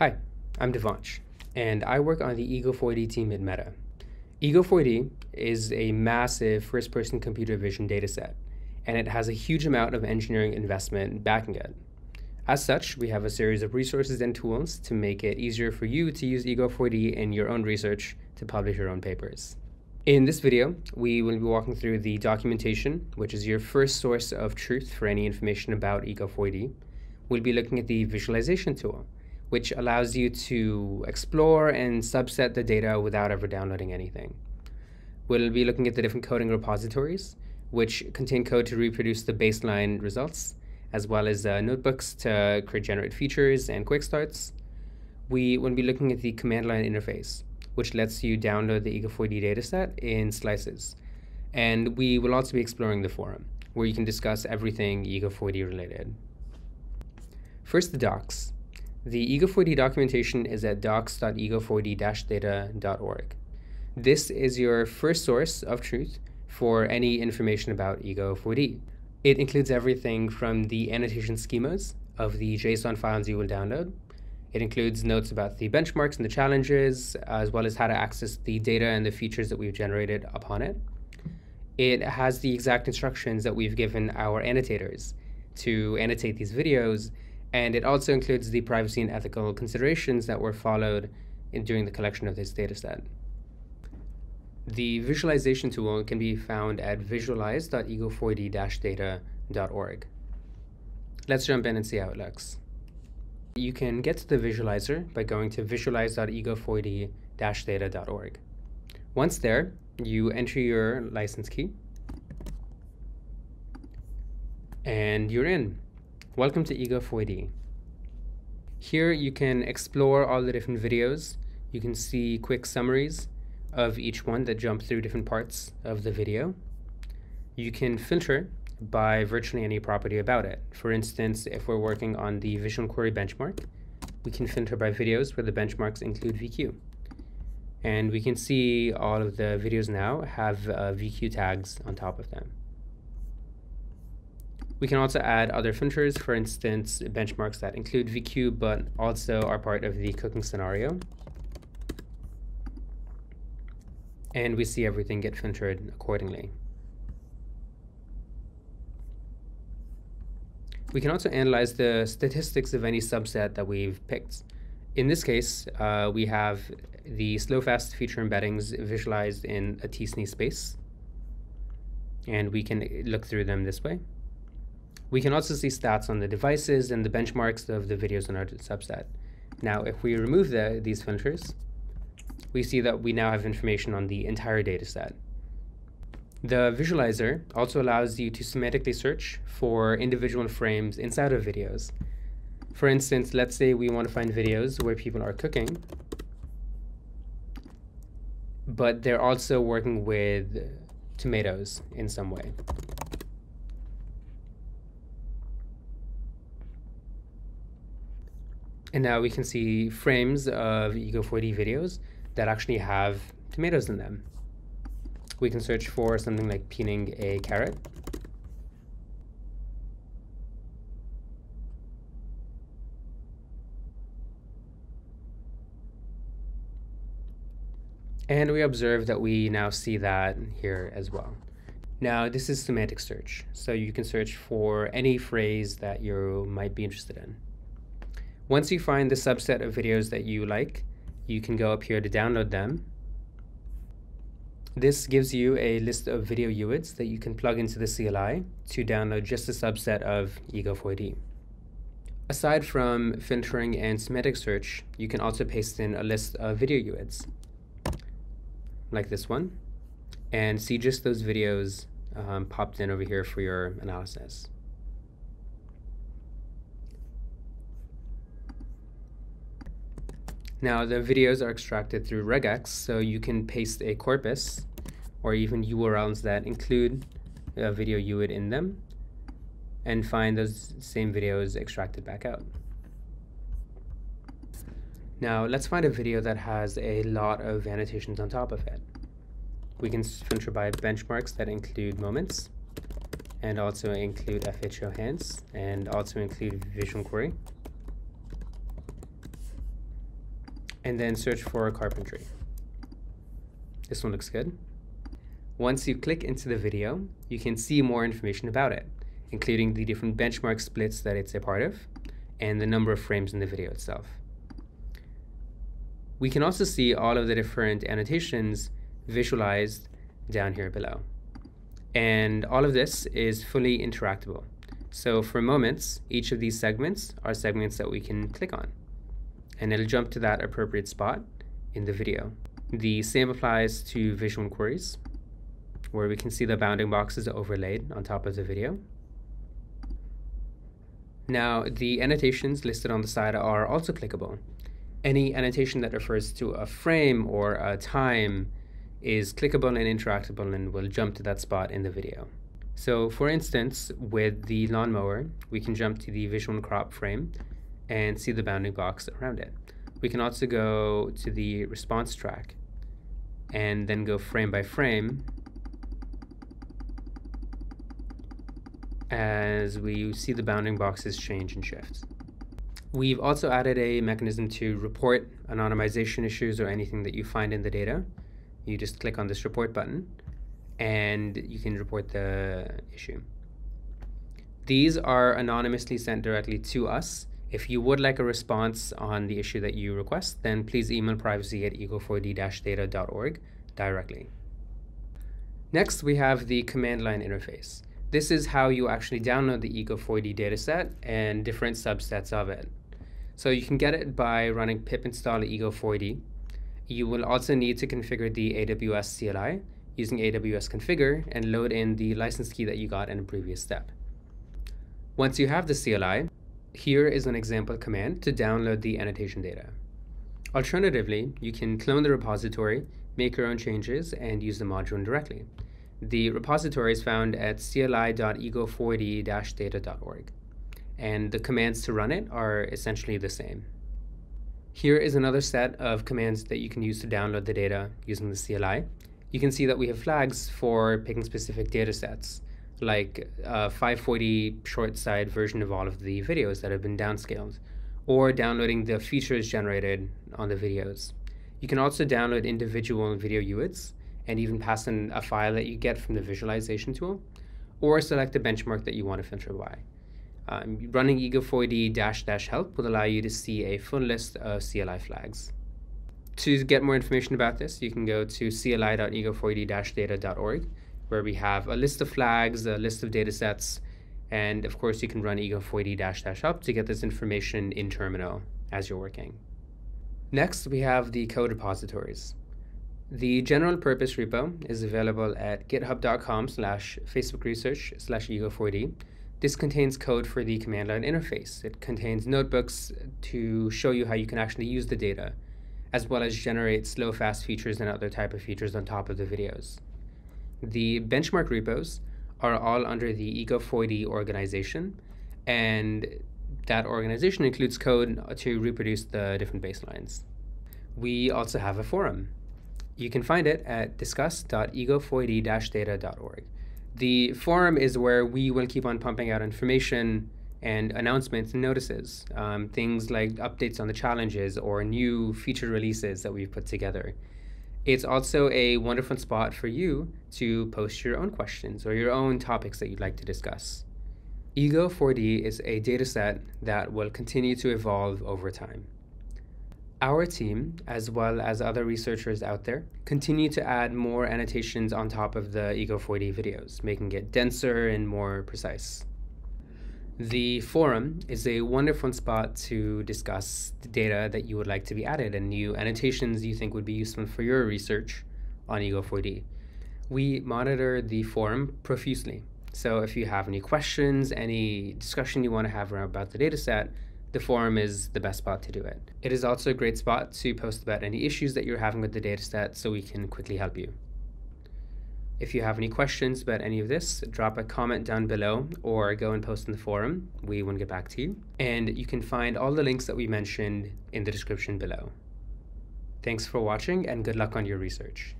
Hi, I'm Devansh, and I work on the Ego4D team at Meta. Ego4D is a massive first person computer vision dataset, and it has a huge amount of engineering investment backing it. As such, we have a series of resources and tools to make it easier for you to use Ego4D in your own research to publish your own papers. In this video, we will be walking through the documentation, which is your first source of truth for any information about Ego4D. We'll be looking at the visualization tool, which allows you to explore and subset the data without ever downloading anything. We'll be looking at the different coding repositories, which contain code to reproduce the baseline results, as well as uh, notebooks to create generate features and quick starts. We will be looking at the command line interface, which lets you download the Ego4D dataset in slices. And we will also be exploring the forum, where you can discuss everything Ego4D related. First, the docs. The Ego4D documentation is at docs.ego4d-data.org. This is your first source of truth for any information about Ego4D. It includes everything from the annotation schemas of the JSON files you will download. It includes notes about the benchmarks and the challenges, as well as how to access the data and the features that we've generated upon it. It has the exact instructions that we've given our annotators to annotate these videos and it also includes the privacy and ethical considerations that were followed in, during the collection of this dataset. The visualization tool can be found at visualize.ego4d-data.org. Let's jump in and see how it looks. You can get to the visualizer by going to visualize.ego4d-data.org. Once there, you enter your license key, and you're in. Welcome to Ego4D. Here you can explore all the different videos. You can see quick summaries of each one that jump through different parts of the video. You can filter by virtually any property about it. For instance, if we're working on the visual Query benchmark, we can filter by videos where the benchmarks include VQ. And we can see all of the videos now have uh, VQ tags on top of them. We can also add other filters, for instance, benchmarks that include VQ but also are part of the cooking scenario. And we see everything get filtered accordingly. We can also analyze the statistics of any subset that we've picked. In this case, uh, we have the slow fast feature embeddings visualized in a t-SNE space. And we can look through them this way. We can also see stats on the devices and the benchmarks of the videos in our subset. Now, if we remove the, these filters, we see that we now have information on the entire dataset. The visualizer also allows you to semantically search for individual frames inside of videos. For instance, let's say we want to find videos where people are cooking, but they're also working with tomatoes in some way. And now we can see frames of Ego4D videos that actually have tomatoes in them. We can search for something like peeling a carrot. And we observe that we now see that here as well. Now, this is semantic search, so you can search for any phrase that you might be interested in. Once you find the subset of videos that you like, you can go up here to download them. This gives you a list of video UIDs that you can plug into the CLI to download just a subset of Ego4D. Aside from filtering and semantic search, you can also paste in a list of video UIDs, like this one, and see just those videos um, popped in over here for your analysis. Now the videos are extracted through regex, so you can paste a corpus or even URLs that include a video UID in them and find those same videos extracted back out. Now let's find a video that has a lot of annotations on top of it. We can filter by benchmarks that include moments and also include FHO hands and also include Vision Query. And then search for carpentry. This one looks good. Once you click into the video, you can see more information about it, including the different benchmark splits that it's a part of, and the number of frames in the video itself. We can also see all of the different annotations visualized down here below. And all of this is fully interactable. So for moments, each of these segments are segments that we can click on. And it'll jump to that appropriate spot in the video. The same applies to visual queries, where we can see the bounding boxes overlaid on top of the video. Now, the annotations listed on the side are also clickable. Any annotation that refers to a frame or a time is clickable and interactable and will jump to that spot in the video. So for instance, with the lawnmower, we can jump to the visual crop frame and see the bounding box around it. We can also go to the response track and then go frame by frame as we see the bounding boxes change and shift. We've also added a mechanism to report anonymization issues or anything that you find in the data. You just click on this report button and you can report the issue. These are anonymously sent directly to us. If you would like a response on the issue that you request, then please email privacy at ego4d-data.org directly. Next, we have the command line interface. This is how you actually download the Ego4D dataset and different subsets of it. So you can get it by running pip install ego4d. You will also need to configure the AWS CLI using AWS configure and load in the license key that you got in a previous step. Once you have the CLI, here is an example command to download the annotation data. Alternatively, you can clone the repository, make your own changes, and use the module directly. The repository is found at cli.ego4d-data.org, and the commands to run it are essentially the same. Here is another set of commands that you can use to download the data using the CLI you can see that we have flags for picking specific data sets, like a 540 short side version of all of the videos that have been downscaled, or downloading the features generated on the videos. You can also download individual video UIDs and even pass in a file that you get from the visualization tool, or select a benchmark that you want to filter by. Um, running ego4d dash dash help will allow you to see a full list of CLI flags. To get more information about this, you can go to cli.ego4d-data.org, where we have a list of flags, a list of data sets, and of course you can run ego4d-help to get this information in terminal as you're working. Next, we have the code repositories. The general purpose repo is available at github.com slash Facebook research slash ego4d. This contains code for the command line interface. It contains notebooks to show you how you can actually use the data as well as generate slow fast features and other type of features on top of the videos. The benchmark repos are all under the Ego4D organization, and that organization includes code to reproduce the different baselines. We also have a forum. You can find it at discuss.ego4d-data.org. The forum is where we will keep on pumping out information and announcements and notices, um, things like updates on the challenges or new feature releases that we've put together. It's also a wonderful spot for you to post your own questions or your own topics that you'd like to discuss. Ego 4D is a dataset that will continue to evolve over time. Our team, as well as other researchers out there, continue to add more annotations on top of the Ego 4D videos, making it denser and more precise. The forum is a wonderful spot to discuss the data that you would like to be added and new annotations you think would be useful for your research on Ego4D. We monitor the forum profusely. So if you have any questions, any discussion you want to have about the dataset, the forum is the best spot to do it. It is also a great spot to post about any issues that you're having with the dataset so we can quickly help you. If you have any questions about any of this, drop a comment down below or go and post in the forum. We will get back to you. And you can find all the links that we mentioned in the description below. Thanks for watching and good luck on your research.